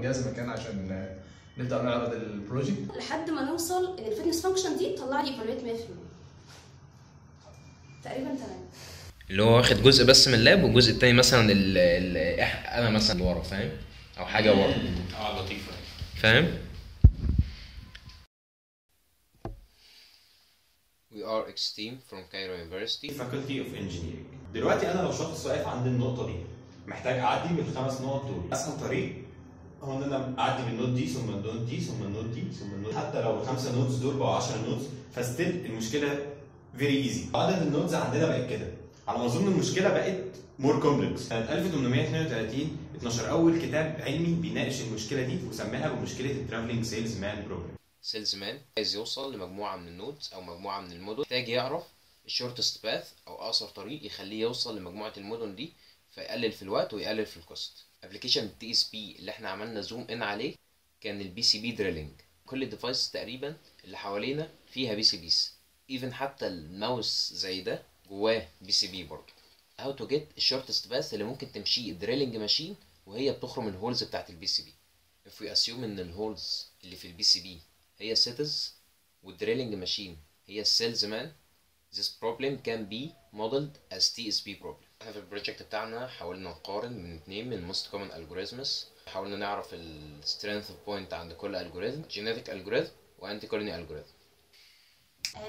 ونجهز المكان عشان نبدأ نعرض ال project. لحد ما نوصل إن ال fitness function دي تطلع لي evaluate 100% تقريبا تمام. اللي هو واخد جزء بس من ال lab والجزء التاني مثلا ال ال إح- أنا مثلا اللي ورا فاهم؟ أو حاجة ورا. آه لطيفه فاهم؟ We are team from Cairo University. Faculty of Engineering دلوقتي أنا لو شخص واقف عند النقطة دي محتاج أعدي من الخمس نقط دول. أسهل طريق هو ان أنا اعدي من النوت دي ثم النوت دي ثم النوت دي ثم النوت حتى لو الخمسه nodes دول بقوا 10 nodes ف still المشكلة very easy عدد ال nodes عندنا بقت كده. على ما أظن المشكلة بقت more complex سنة 1832 12 أول كتاب علمي بيناقش المشكلة دي وسماها بمشكله ال travelling salesman problem salesman عايز يوصل لمجموعة من ال nodes أو مجموعة من المدن محتاج يعرف ال shortest path أو أقصر طريق يخليه يوصل لمجموعة المدن دي. فيقلل في الوقت ويقلل في ال cost. application ال TSP اللي إحنا عملنا zoom in عليه كان ال PCB drilling كل ال devices تقريبا اللي حوالينا فيها PCBs even حتى الماوس زي ده جواه PCB برضه. How to get ال shortest path اللي ممكن تمشيه drilling machine وهي بتخرم ال holes بتاعت ال PCB if we assume إن ال holes اللي في ال PCB هي cities وال drilling machine هي ال salesman this problem can be modeled as TSP problem. إحنا في ال project بتاعنا حاولنا نقارن من اتنين من most common algorithms. حاولنا نعرف ال strength of point عند كل algorithm genetic algorithm و ant colony algorithm.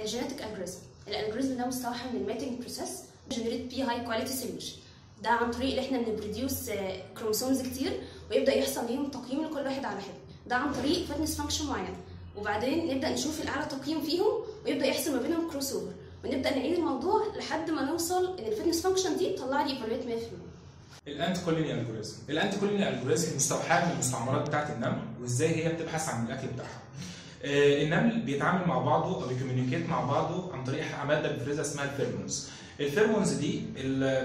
genetic algorithm ال algorithm ده مستوحى من ال mating process generate بيه high quality solution ده عن طريق اللي إحنا بن produce chromosomes كتير ويبدأ يحصل ليهم تقييم لكل واحد على حده ده عن طريق fitness function معين. وبعدين نبدأ نشوف الأعلى تقييم فيهم ويبدأ يحصل ما بينهم crossover ونبدأ نعيد الموضوع لحد ما نوصل إن ال fitness function دي تطلع لي evaluate 100% ال ant colony algorithm ال ant colony algorithm مستوحاة من المستعمرات بتاعه النمل وإزاي هي بتبحث عن الأكل بتاعها. آه، النمل بيتعامل مع بعضه أو بي communicate مع بعضه عن طريق ماده بنفرزها اسمها ال pheromones. ال pheromones دي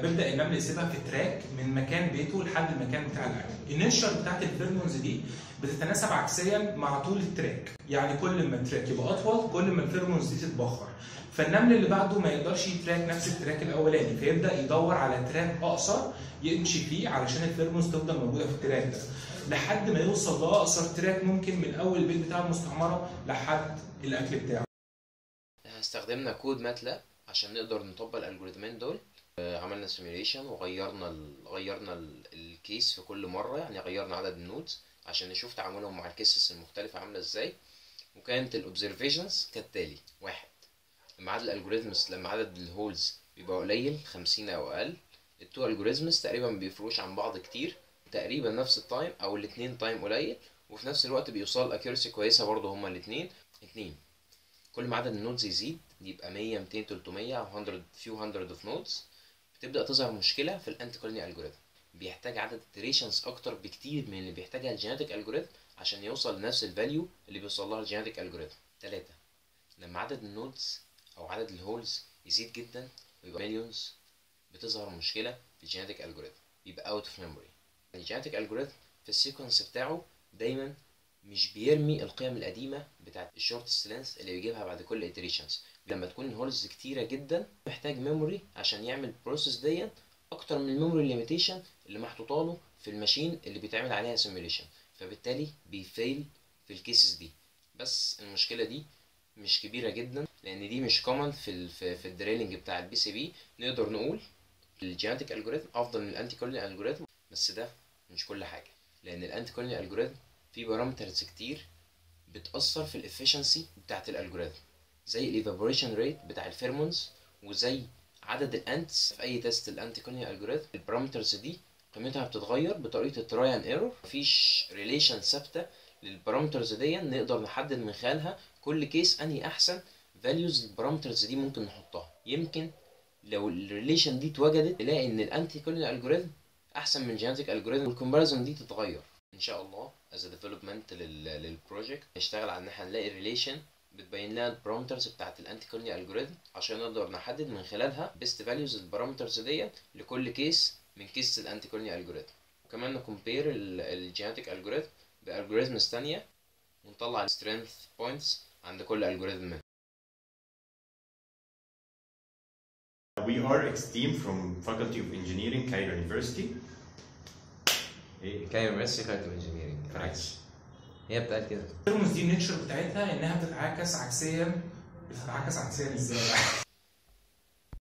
بيبدأ النمل يسيبها في track من مكان بيته لحد المكان بتاع الأكل. النشر بتاعت ال pheromones دي بتتناسب عكسيا مع طول ال track. يعني كل ما ال track يبقى أطول كل ما ال pheromones دي تتبخر. فالنمل اللي بعده ما يقدرش ي track نفس ال track الأولاني فيبدأ يدور على track أقصر يمشي فيه علشان ال pheromones تفضل موجودة في ال track ده. لحد ما يوصل لأقصر track ممكن من اول البيت بتاع المستعمره لحد الأكل بتاعه. إحنا استخدمنا كود MATLAB عشان نقدر نطبق ال algorithm ين دول. آه، عملنا simulation وغيرنا ال... غيرنا ال... ال case في كل مرة يعني غيرنا عدد ال nodes عشان نشوف تعاملهم مع ال cases المختلفة عاملة إزاي. وكانت ال observations كالتالي واحد. لما عدد ال algorithms لما عدد ال holes بيبقى قليل 50 أو أقل ال two algorithms تقريبا ما بيفرقوش عن بعض كتير تقريبا نفس ال time أو الاتنين time قليل وفي نفس الوقت بيوصل accuracy كويسة برضه هما الاتنين اتنين. كل ما عدد ال nodes يزيد يبقى 100 200 300 أو 100 few hundred of nodes بتبدأ تظهر مشكلة في ال ant colony algorithm بيحتاج عدد iterations أكتر بكتير من اللي بيحتاجها ال genetic algorithm عشان يوصل لنفس ال value اللي بيوصل لها ال genetic algorithm ثلاثة لما عدد ال nodes أو عدد ال holes يزيد جدا ويبقى millions بتظهر مشكلة في ال genetic algorithm بيبقى out of memory ال genetic algorithm في ال sequence بتاعه دايما مش بيرمي القيم القديمة بتاعت ال short length اللي بيجيبها بعد كل iterations. لما تكون ال holes كتيرة جدا محتاج memory عشان يعمل ال process دي أكتر من ال memory limitation اللي محطوطة له في ال machine اللي بيتعمل عليها simulation فبالتالي بي fail في ال cases دي. بس المشكلة دي مش كبيرة جدا. لأن دي مش common في في, في ال drilling بتاع ال PCB نقدر نقول ال genetic algorithm أفضل من ال ant colony algorithm بس ده مش كل حاجة. لأن ال ant colony algorithm فيه parameters كتير بتأثر في ال efficiency بتاعت ال algorithm زي ال evaporation rate بتاع ال pheromones وزي عدد ال ants في أي test ال ant colony algorithm ال parameters دي قيمتها بتتغير بطريقة ال try and error مفيش relation ثابتة لل parameters دي نقدر نحدد من خلالها كل case أنهي أحسن values ال parameters دي ممكن نحطها. يمكن لو ال relation دي اتوجدت نلاقي إن ال ant colony algorithm أحسن من ال genetic algorithm وال comparison دي تتغير. إن شاء الله as development لل project نشتغل على إن إحنا نلاقي relation بتبين لنا ال parameters بتاعت ال ant colony algorithm عشان نقدر نحدد من خلالها best values ال parameters ديت لكل case من case ال ant colony algorithm وكمان ن compare ال genetic algorithm ب algorithms تانية ونطلع ال strength points عند كل algorithm we are a team from Faculty of Engineering, Cairo University. Cairo University, Faculty of Engineering. Correct. هي بتاعت كده. دي ال nature بتاعتها انها بتتعاكس عكسيا بتتعاكس عكسيا ازاي؟